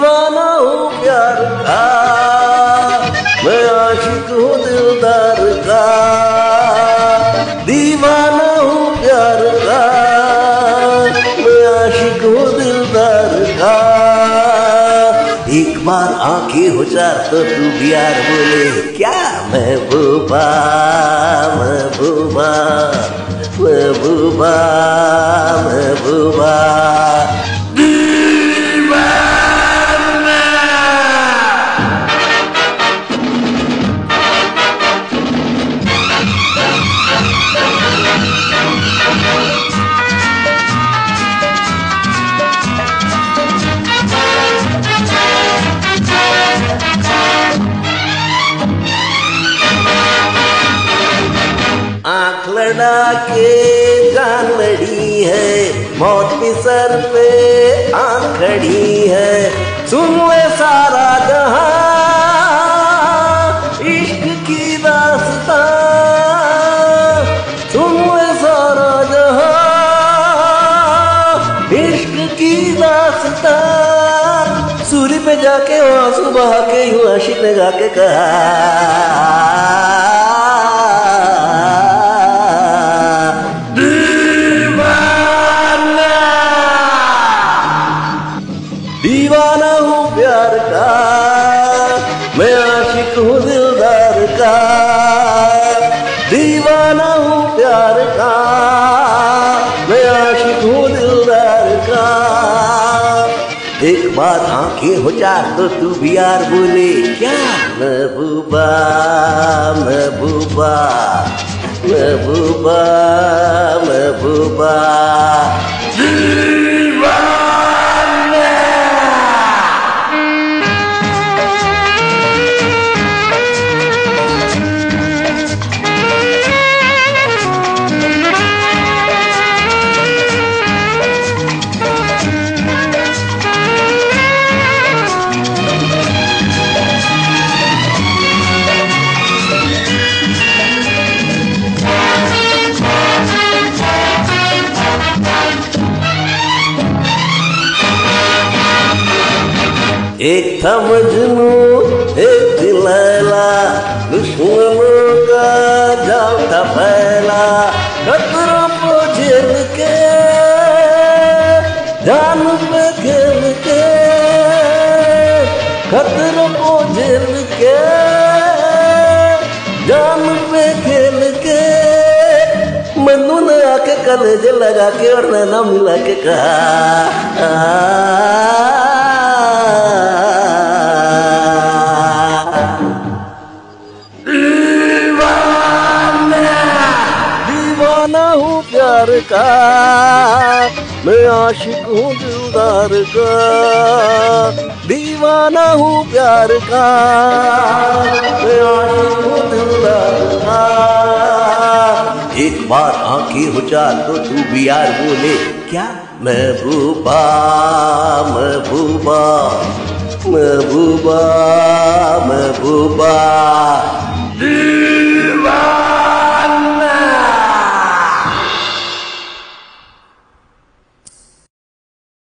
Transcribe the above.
दीवाना हूँ प्यार का, मैं आशिक हूँ दिलदार का। दीवाना हूँ प्यार का, मैं आशिक हूँ दिलदार का। एक बार आँखें हो जा तो तू प्यार बोले, क्या मैं बुबा मैं बुबा मैं बुबा मैं बुबा लड़ा के जान लड़ी है। मौत भी सर पे आँख खड़ी है। सुन ले सारा इश्क की दास्तां। सुन सारा जहाँ इश्क की दास्तां। सूरी पे जाके वो सुबह के यूँ आशिक ने गा के कहा। मैं आशिक हूँ दिलदार का, दीवाना हूँ प्यार का। मैं आशिक हूँ दिलदार का। एक बात आँखें हो जा तो तू भी यार बोले, क्या महबूबा महबूबा महबूबा महबूबा। एक था मजनू एक थी लैला दुश्मनों का जाल था फैला खतरों को झेल के जान पे खेल के खतरों को झेल के जान पे खेल के मनु ने आके कलेज लगा के और नैना मिला के कहा दीवाना हूँ प्यार का। मैं आशिक हूँ दिलदार का। दीवाना हूँ प्यार का। मैं आशिक हूँ दिलदार का। एक बार आँखें हो चार तो तू भी यार बोले, क्या महबूबा महबूबा महबूबा महबूबा?